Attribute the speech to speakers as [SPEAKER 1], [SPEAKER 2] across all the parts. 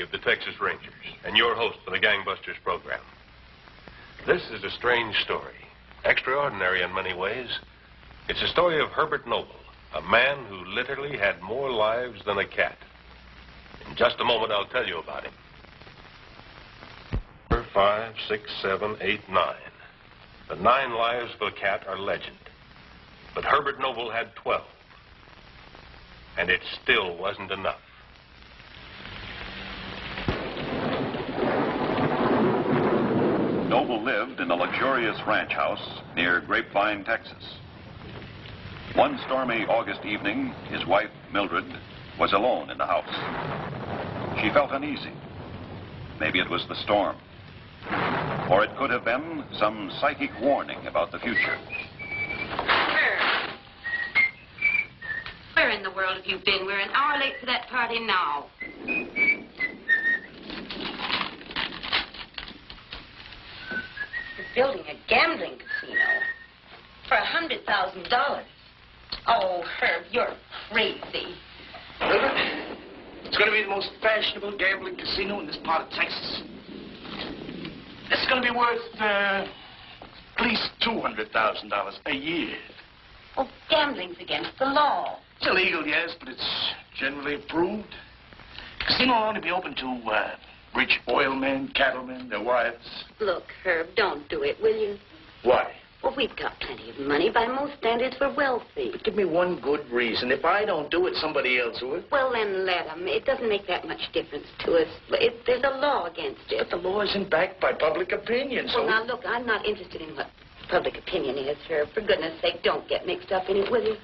[SPEAKER 1] Of the Texas Rangers, and your host for the Gangbusters program. This is a strange story, extraordinary in many ways. It's a story of Herbert Noble, a man who literally had more lives than a cat. In just a moment, I'll tell you about him. Five, six, seven, eight, nine. The nine lives of a cat are legend. But Herbert Noble had 12. And it still wasn't enough.
[SPEAKER 2] Lived in a luxurious ranch house near Grapevine, Texas. One stormy August evening, his wife, Mildred, was alone in the house. She felt uneasy. Maybe it was the storm. Or it could have been some psychic warning about the future.
[SPEAKER 3] Where? Where in the world have you been? We're an hour late for that party now. Building a gambling casino for a hundred thousand dollars. Oh, Herb, you're crazy.
[SPEAKER 4] It's going to be the most fashionable gambling casino in this part of Texas. It's going to be worth uh, at least $200,000 a year.
[SPEAKER 3] Oh, gambling's against the law.
[SPEAKER 4] It's illegal, yes, but it's generally approved. Casino will only be open to uh, rich oil men, cattlemen, their wives.
[SPEAKER 3] Look, Herb, don't do it, will you?
[SPEAKER 4] Why?
[SPEAKER 3] Well, we've got plenty of money. By most standards, we're wealthy.
[SPEAKER 4] But give me one good reason. If I don't do it, somebody else will.
[SPEAKER 3] Well, then let 'em. It doesn't make that much difference to us. It, there's a law against it.
[SPEAKER 4] But the law isn't backed by public opinion, so...
[SPEAKER 3] Well, now, look, I'm not interested in what public opinion is, Herb. For goodness sake, don't get mixed up in it, will you?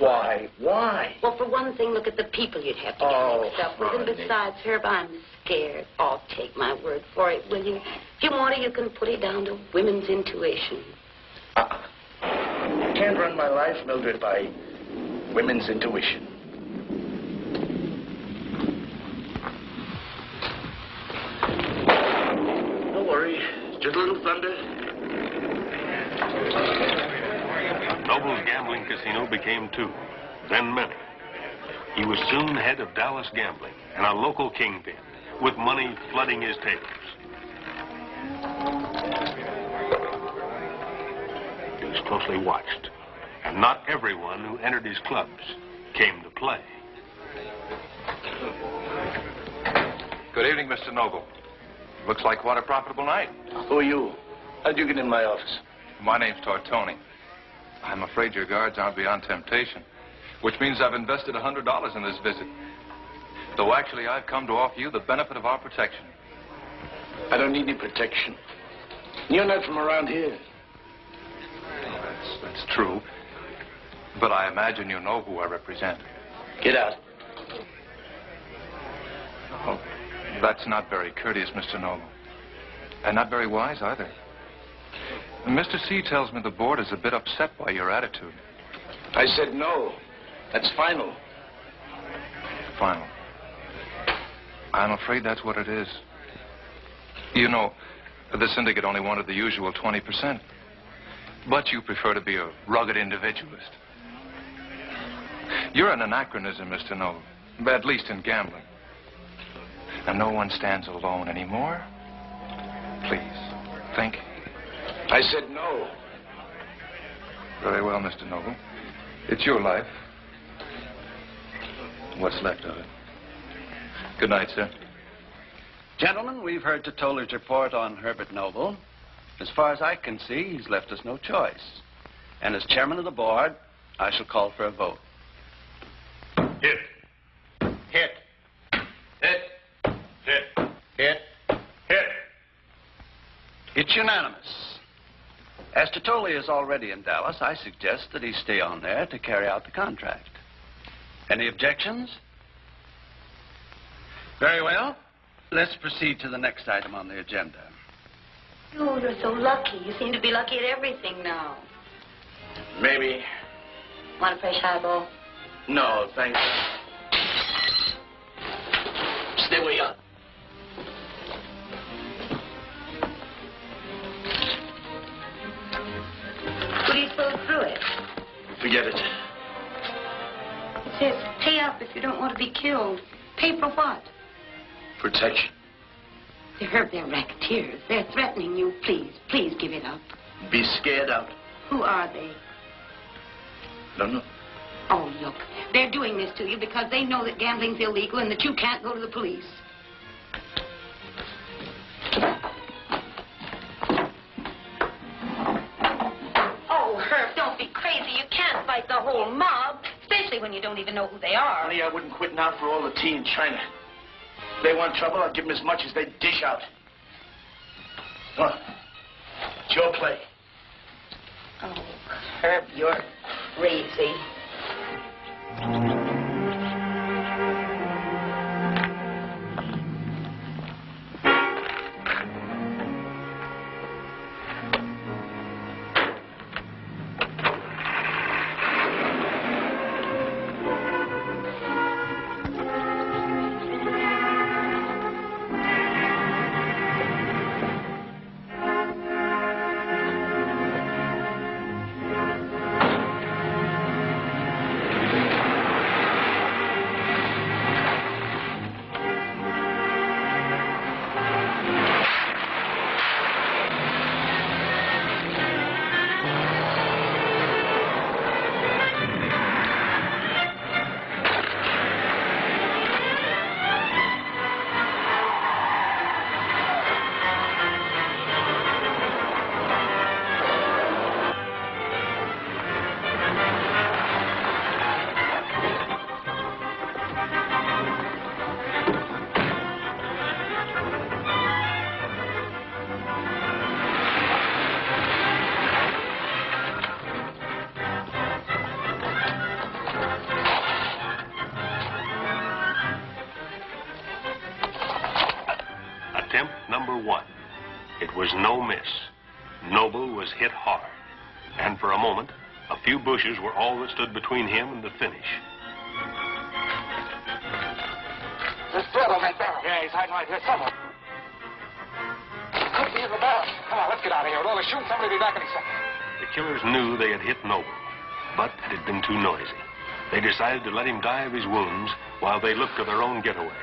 [SPEAKER 4] Why? Why?
[SPEAKER 3] Well, for one thing, look at the people you'd have to get
[SPEAKER 4] Oh,
[SPEAKER 3] mixed up with. And besides, Herb, I'm scared. Oh, take my word for it, will you? If you want to, you can put it down to women's intuition.
[SPEAKER 4] Uh-uh. I can't run my life, Mildred, by women's intuition. Don't worry. Just a little thunder.
[SPEAKER 1] Noble's gambling casino became two, then many. He was soon head of Dallas gambling and a local kingpin, with money flooding his tables. He was closely watched, and not everyone who entered his clubs came to play.
[SPEAKER 5] Good evening, Mr. Noble. Looks like quite a profitable night.
[SPEAKER 4] Who are you? How'd you get in my office?
[SPEAKER 5] My name's Tortoni. I'm afraid your guards aren't beyond temptation, which means I've invested a $100 in this visit. Though actually, I've come to offer you the benefit of our protection.
[SPEAKER 4] I don't need any protection. You're not from around here.
[SPEAKER 5] Well, that's, that's true. But I imagine you know who I represent.
[SPEAKER 4] Get out.
[SPEAKER 5] Oh, that's not very courteous, Mr. Noble. And not very wise either. Mr. C tells me the board is a bit upset by your attitude.
[SPEAKER 4] I said no. That's final.
[SPEAKER 5] Final. I'm afraid that's what it is. You know, the syndicate only wanted the usual 20%. But you prefer to be a rugged individualist. You're an anachronism, Mr. Noble, at least in gambling. And no one stands alone anymore. Please, think.
[SPEAKER 4] I said no.
[SPEAKER 5] Very well, Mr. Noble. It's your life. What's left of it. Good night, sir.
[SPEAKER 6] Gentlemen, we've heard Toller's report on Herbert Noble. As far as I can see, he's left us no choice. And as chairman of the board, I shall call for a vote.
[SPEAKER 1] Hit. Hit. Hit. Hit. Hit. Hit.
[SPEAKER 6] It's unanimous. As Tertulli is already in Dallas, I suggest that he stay on there to carry out the contract. Any objections? Very well. Let's proceed to the next item on the agenda.
[SPEAKER 3] Oh, you're so lucky. You seem to be lucky at everything now.
[SPEAKER 4] Maybe.
[SPEAKER 3] Want a fresh highball?
[SPEAKER 4] No, thanks. Stay where you are.
[SPEAKER 3] Be killed. Pay for what?
[SPEAKER 4] Protection.
[SPEAKER 3] Herb, they're racketeers. They're threatening you. Please, please give it up.
[SPEAKER 4] Be scared out.
[SPEAKER 3] Who are they?
[SPEAKER 4] Don't know.
[SPEAKER 3] Oh, look. They're doing this to you because they know that gambling's illegal and that you can't go to the police. Especially when you don't even know who they are.
[SPEAKER 4] Honey, I wouldn't quit now for all the tea in China. If they want trouble, I'll give them as much as they dish out. Come on. It's your play.
[SPEAKER 3] Oh, Herb, you're crazy.
[SPEAKER 1] It was no miss. Noble was hit hard. And for a moment, a few bushes were all that stood between him and the finish.
[SPEAKER 7] There's blood on that barrel. Yeah, he's hiding right here somewhere. Could be in the barrel. Come on, let's get out of here. The shooting, somebody be back any second.
[SPEAKER 1] The killers knew they had hit Noble, but it had been too noisy. They decided to let him die of his wounds while they looked to their own getaway.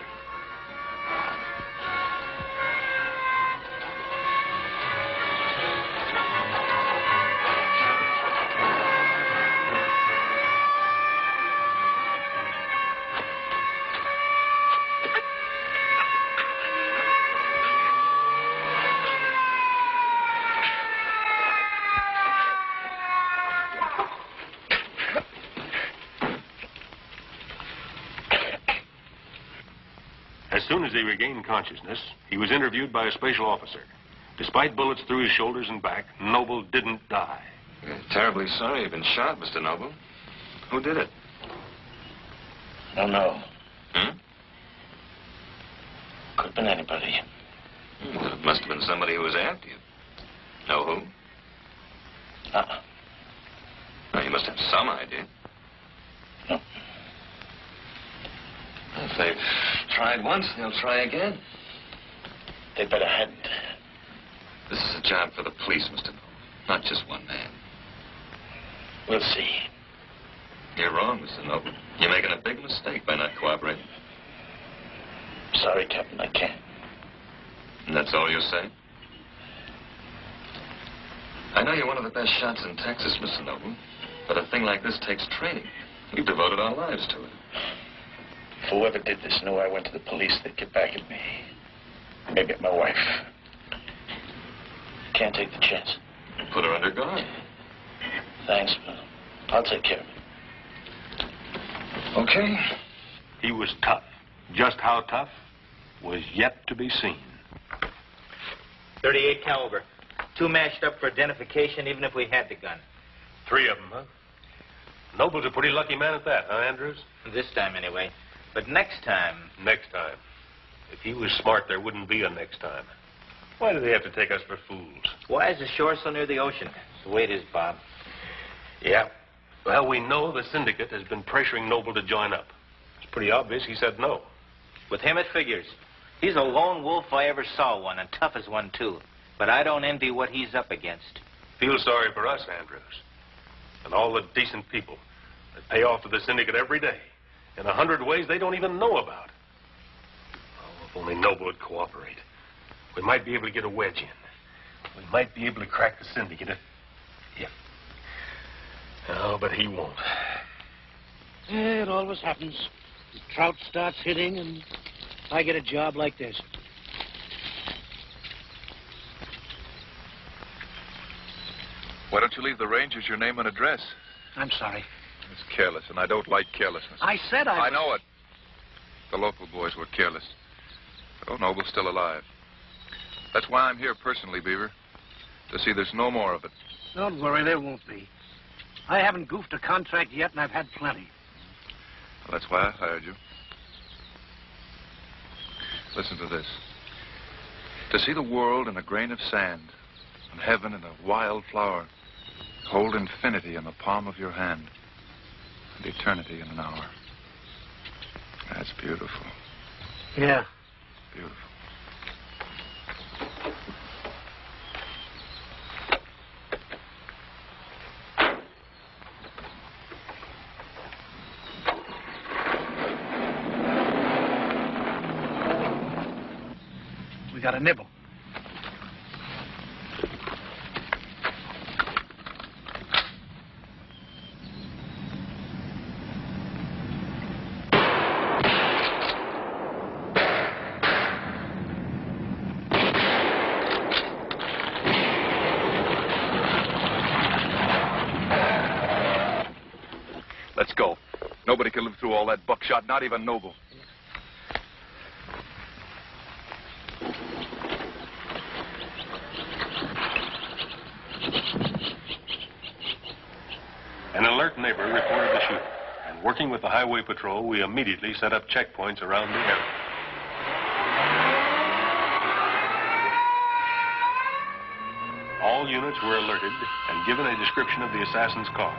[SPEAKER 1] Soon as he regained consciousness, he was interviewed by a special officer. Despite bullets through his shoulders and back, Noble didn't die.
[SPEAKER 8] terribly sorry you've been shot, Mr. Noble. Who did it?
[SPEAKER 4] I Don't know.
[SPEAKER 8] Hmm?
[SPEAKER 4] Could have been anybody.
[SPEAKER 8] Well, It must have been somebody who was after you. Know who?
[SPEAKER 4] Uh-uh.
[SPEAKER 8] Well, you must have some idea.
[SPEAKER 4] No.
[SPEAKER 8] If they've tried once, they'll try again.
[SPEAKER 4] They better head.
[SPEAKER 8] This is a job for the police, Mr. Noble, not just one man.
[SPEAKER 4] We'll see.
[SPEAKER 8] You're wrong, Mr. Noble. You're making a big mistake by not cooperating.
[SPEAKER 4] Sorry, Captain, I can't.
[SPEAKER 8] And that's all you say? I know you're one of the best shots in Texas, Mr. Noble, but a thing like this takes training. We've devoted our lives to it.
[SPEAKER 4] If whoever did this knew I went to the police, they'd get back at me. Maybe at my wife. Can't take the chance.
[SPEAKER 8] Put her under guard.
[SPEAKER 4] Thanks, but I'll take care of it.
[SPEAKER 8] Okay.
[SPEAKER 1] He was tough. Just how tough was yet to be seen.
[SPEAKER 9] 38 caliber. Two mashed up for identification, even if we had the gun.
[SPEAKER 1] Three of them, huh? Noble's a pretty lucky man at that, huh, Andrews?
[SPEAKER 9] This time, anyway. But next time,
[SPEAKER 1] Next time. If he was smart, there wouldn't be a next time. Why do they have to take us for fools?
[SPEAKER 9] why is the shore so near the ocean? It's the way it is, Bob.
[SPEAKER 1] Yeah. Well, we know the syndicate has been pressuring Noble to join up. It's pretty obvious he said no.
[SPEAKER 9] With him, it figures. He's a lone wolf if I ever saw one, and tough as one, too. But I don't envy what he's up against.
[SPEAKER 1] Feel sorry for us, Andrews. And all the decent people that pay off to the syndicate every day in a hundred ways they don't even know about. Oh, if only Noble would cooperate. We might be able to get a wedge in. We might be able to crack the syndicate if. if. Oh, but he won't.
[SPEAKER 10] Yeah, it always happens. The trout starts hitting, and I get a job like this.
[SPEAKER 5] Why don't you leave the Rangers your name and address?
[SPEAKER 10] I'm sorry.
[SPEAKER 5] It's careless, and I don't like carelessness.
[SPEAKER 10] I said I.
[SPEAKER 5] I know it. The local boys were careless. Oh, Noble's still alive. That's why I'm here personally, Beaver. To see there's no more of it.
[SPEAKER 10] Don't worry, there won't be. I haven't goofed a contract yet, and I've had plenty.
[SPEAKER 5] Well, that's why I hired you. Listen to this. To see the world in a grain of sand, and heaven in a wild flower, hold infinity in the palm of your hand, eternity in an hour. That's beautiful.
[SPEAKER 10] Yeah.
[SPEAKER 5] Beautiful.
[SPEAKER 10] We got a nibble.
[SPEAKER 5] Let's go. Nobody can live through buckshot, not even Noble.
[SPEAKER 1] An alert neighbor reported the shooting, and working with the highway patrol, we immediately set up checkpoints around the area. All units were alerted and given a description of the assassin's car.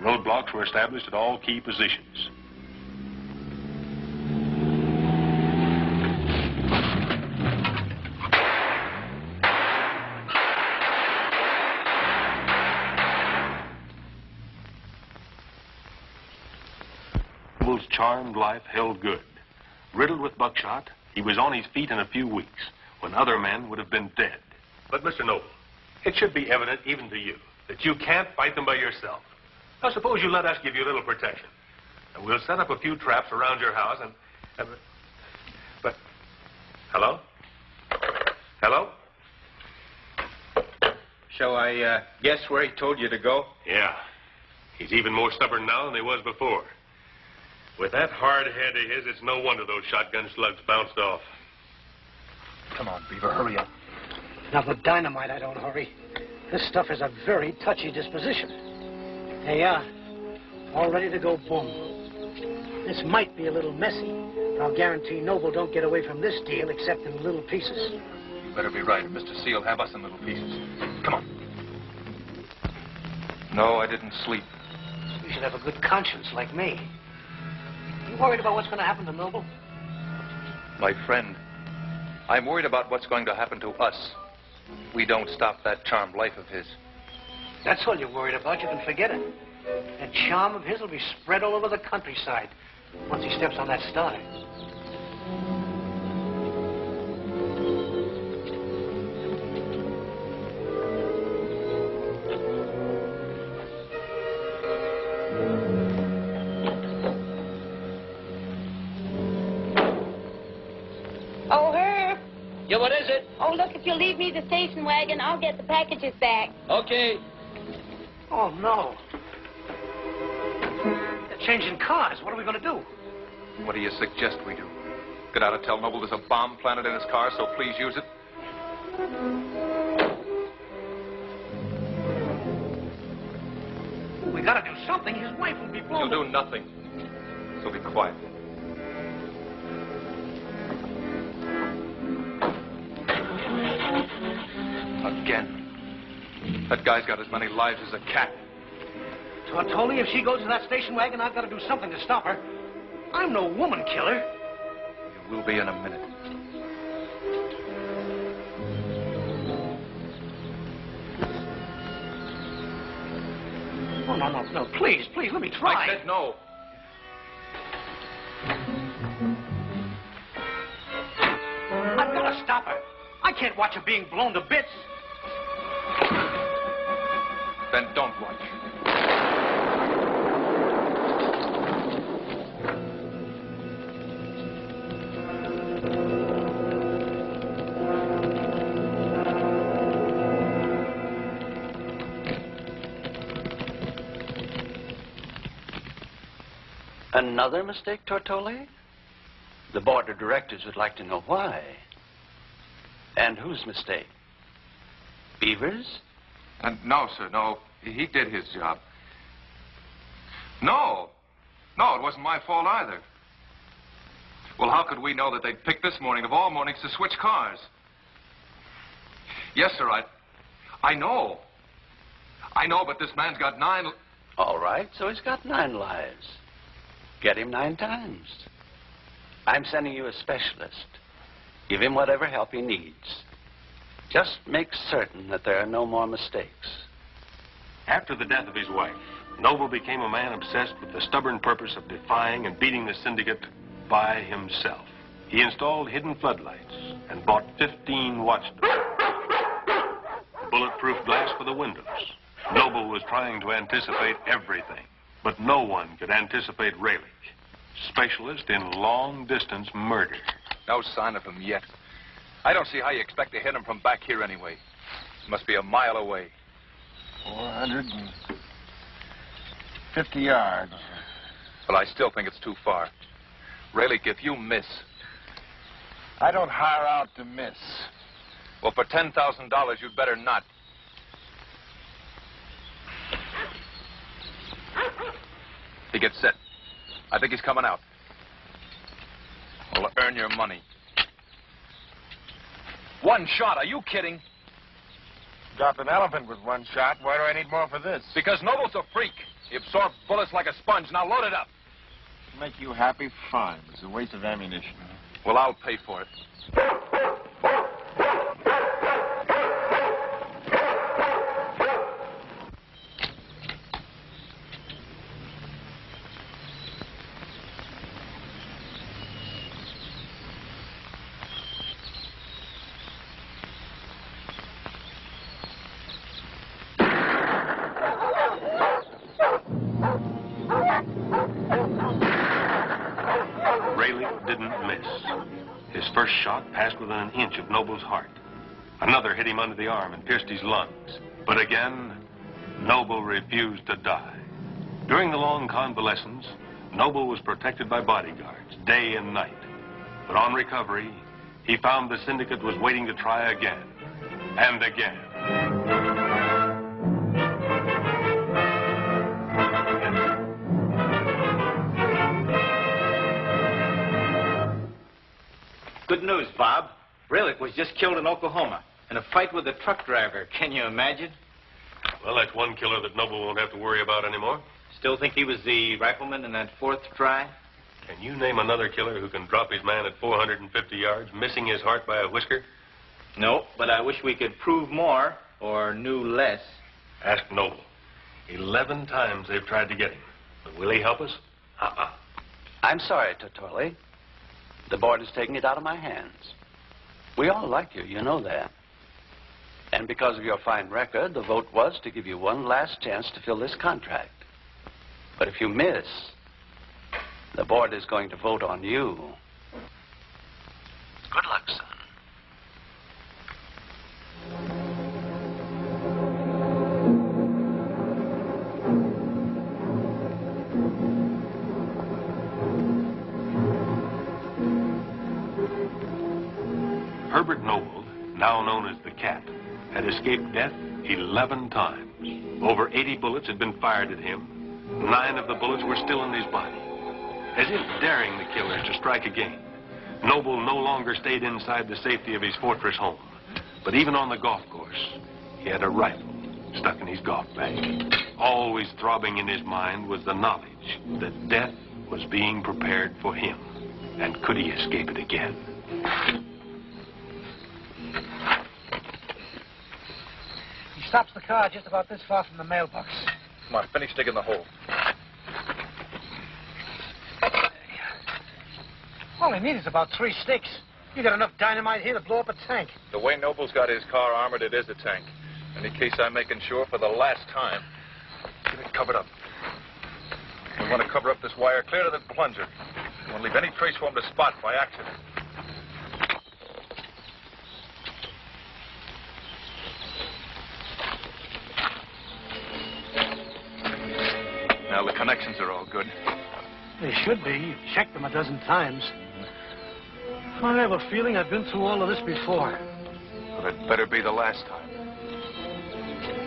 [SPEAKER 1] Roadblocks were established at all key positions. Charmed life held good. Riddled with buckshot, he was on his feet in a few weeks when other men would have been dead. But, Mr. Noble, it should be evident even to you that you can't fight them by yourself. Now, suppose you let us give you a little protection. And we'll set up a few traps around your house and... and but... Hello? Hello?
[SPEAKER 9] Shall I uh, guess where he told you to go?
[SPEAKER 1] Yeah. He's even more stubborn now than he was before. With that hard head of his, it's no wonder those shotgun slugs bounced off.
[SPEAKER 10] Come on, Beaver, hurry up. Now, the dynamite, I don't hurry. This stuff is a very touchy disposition. Hey, you are. All ready to go boom. This might be a little messy, but I'll guarantee Noble don't get away from this deal except in little pieces.
[SPEAKER 5] You better be right. Mr. C'll have us in little pieces. Come on. No, I didn't sleep.
[SPEAKER 10] You should have a good conscience like me. Worried about what's going to happen to Noble?
[SPEAKER 5] My friend, I'm worried about what's going to happen to us. We don't stop that charmed life of his.
[SPEAKER 10] That's all you're worried about. You can forget it. That charm of his will be spread all over the countryside once he steps on that starter.
[SPEAKER 3] If you'll leave me the station wagon, I'll get the packages back.
[SPEAKER 11] Okay.
[SPEAKER 10] Oh, no. They're changing cars. What are we going to do?
[SPEAKER 5] What do you suggest we do? Get out and tell Noble there's a bomb planted in his car, so please use it?
[SPEAKER 10] We got to do something. His wife will be blown.
[SPEAKER 5] You'll do nothing. So be quiet. Again. That guy's got as many lives as a cat.
[SPEAKER 10] Tortoli, if she goes to that station wagon, I've got to do something to stop her. I'm no woman killer.
[SPEAKER 5] You will be in a minute.
[SPEAKER 10] Oh, no, no, no. Please, please, let me try.
[SPEAKER 5] I said no.
[SPEAKER 10] I've got to stop her. I can't watch her being blown to bits.
[SPEAKER 5] Then don't watch.
[SPEAKER 6] Another mistake, Tortoli? The board of directors would like to know why. And whose mistake? Beaver's?
[SPEAKER 5] And no, sir, no. He did his job. No. No, it wasn't my fault either. Well, how could we know that they'd picked this morning of all mornings to switch cars? Yes, sir, I... I know. I know, but this man's got nine...
[SPEAKER 6] All right, so he's got nine lives. Get him nine times. I'm sending you a specialist. Give him whatever help he needs. Just make certain that there are no more mistakes.
[SPEAKER 1] After the death of his wife, Noble became a man obsessed with the stubborn purpose of defying and beating the syndicate by himself. He installed hidden floodlights and bought 15 watchdogs. Bulletproof glass for the windows. Noble was trying to anticipate everything, but no one could anticipate Raylick, specialist in long-distance murder.
[SPEAKER 5] No sign of him yet. I don't see how you expect to hit him from back here anyway. He must be a mile away.
[SPEAKER 12] 450 yards.
[SPEAKER 5] But I still think it's too far. Rayleigh, if you miss,
[SPEAKER 12] I don't hire out to miss.
[SPEAKER 5] well, for $10,000, you'd better not. He gets set. I think he's coming out. Well, earn your money. One shot. Are you kidding?
[SPEAKER 12] Dropped an elephant with one shot. Why do I need more for this?
[SPEAKER 5] Because Noble's a freak. He absorbs bullets like a sponge. Now load it up.
[SPEAKER 12] Make you happy? Fine. It's a waste of ammunition.
[SPEAKER 5] Well, I'll pay for it.
[SPEAKER 1] Rayleigh didn't miss. His first shot passed within an inch of Noble's heart. Another hit him under the arm and pierced his lungs. But again, Noble refused to die. During the long convalescence, Noble was protected by bodyguards day and night. But on recovery, he found the syndicate was waiting to try again and again.
[SPEAKER 9] Good news, Bob. Raylick was just killed in Oklahoma in a fight with a truck driver. Can you imagine?
[SPEAKER 1] Well, that's one killer that Noble won't have to worry about anymore.
[SPEAKER 9] Still think he was the rifleman in that fourth try?
[SPEAKER 1] Can you name another killer who can drop his man at 450 yards, missing his heart by a whisker?
[SPEAKER 9] No, but I wish we could prove more or knew less.
[SPEAKER 1] Ask Noble. Eleven times they've tried to get him. But will he help us? Uh-uh.
[SPEAKER 6] I'm sorry, Tortoli. The board is taking it out of my hands. We all like you, you know that. And because of your fine record, the vote was to give you one last chance to fill this contract. But if you miss, the board is going to vote on you.
[SPEAKER 1] Had escaped death 11 times. Over 80 bullets had been fired at him. Nine of the bullets were still in his body. As if daring the killers to strike again, Noble no longer stayed inside the safety of his fortress home. But even on the golf course, he had a rifle stuck in his golf bag. Always throbbing in his mind was the knowledge that death was being prepared for him. And could he escape it again?
[SPEAKER 10] Stops the car just about this far from the mailbox.
[SPEAKER 5] Come on, finish digging the hole.
[SPEAKER 10] All he needs is about three sticks. You got enough dynamite here to blow up a tank.
[SPEAKER 5] The way Noble's got his car armored, it is a tank. In case I'm making sure for the last time. Get it covered up. We want to cover up this wire clear to the plunger. We won't leave any trace for him to spot by accident. Now the connections are all good.
[SPEAKER 10] They should be. You've checked them a dozen times. I have a feeling I've been through all of this before.
[SPEAKER 5] But it better be the last time.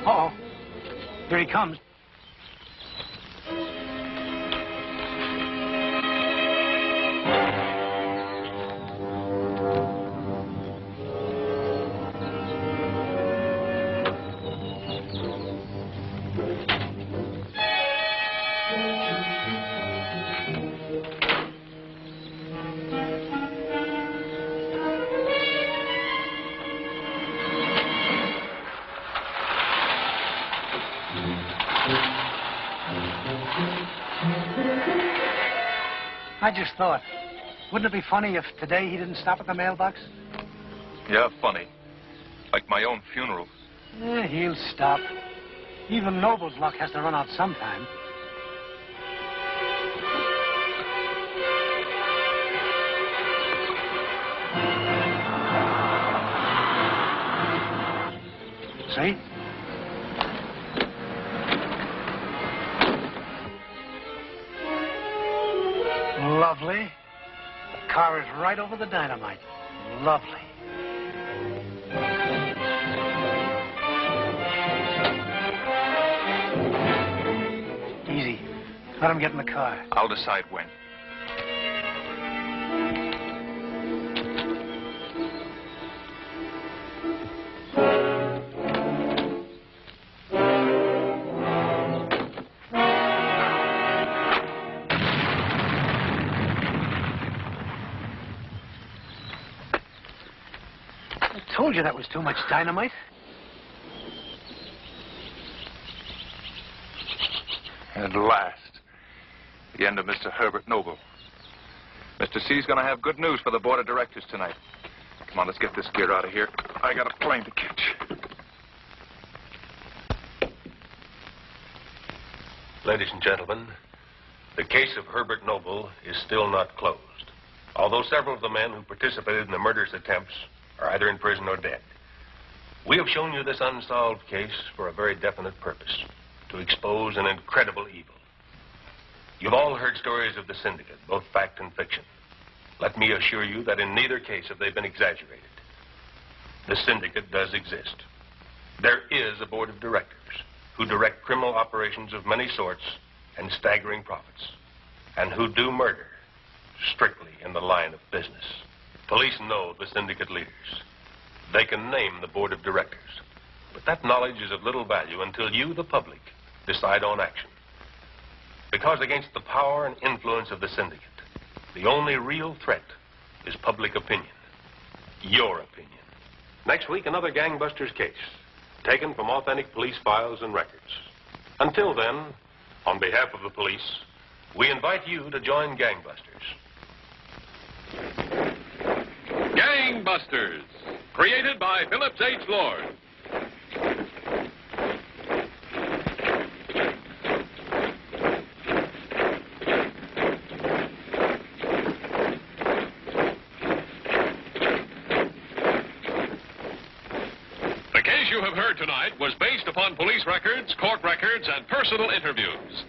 [SPEAKER 10] Uh-oh. Here he comes. I just thought, wouldn't it be funny if today he didn't stop at the mailbox?
[SPEAKER 5] Yeah, funny. Like my own funeral.
[SPEAKER 10] Eh, he'll stop. Even Noble's luck has to run out sometime. See? Lovely. The car is right over the dynamite. Lovely. Easy. Let him get in the car.
[SPEAKER 5] I'll decide when.
[SPEAKER 10] Told you that was too much dynamite.
[SPEAKER 5] At last. The end of Mr. Herbert Noble. Mr. C's going to have good news for the board of directors tonight. Come on, let's get this gear out of here. I got a plane to catch.
[SPEAKER 1] Ladies and gentlemen, the case of Herbert Noble is still not closed. Although several of the men who participated in the murder's attempts are either in prison or dead. We have shown you this unsolved case for a very definite purpose to expose an incredible evil. You've all heard stories of the syndicate, both fact and fiction. Let me assure you that in neither case have they been exaggerated. The syndicate does exist. There is a board of directors who direct criminal operations of many sorts and staggering profits, and who do murder strictly in the line of business. Police know the syndicate leaders. They can name the board of directors. But that knowledge is of little value until you, the public, decide on action. Because against the power and influence of the syndicate, the only real threat is public opinion. Your opinion. Next week, another gangbusters case, taken from authentic police files and records. Until then, on behalf of the police, we invite you to join
[SPEAKER 11] gangbusters. Created by Phillips H. Lord. The case you have heard tonight was based upon police records, court records, and personal interviews.